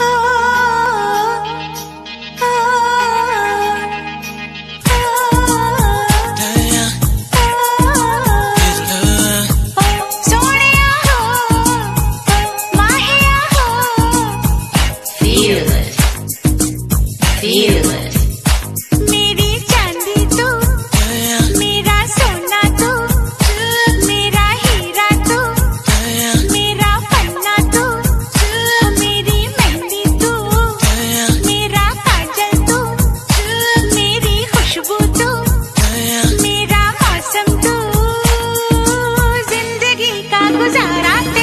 Oh. I'm not Sarah.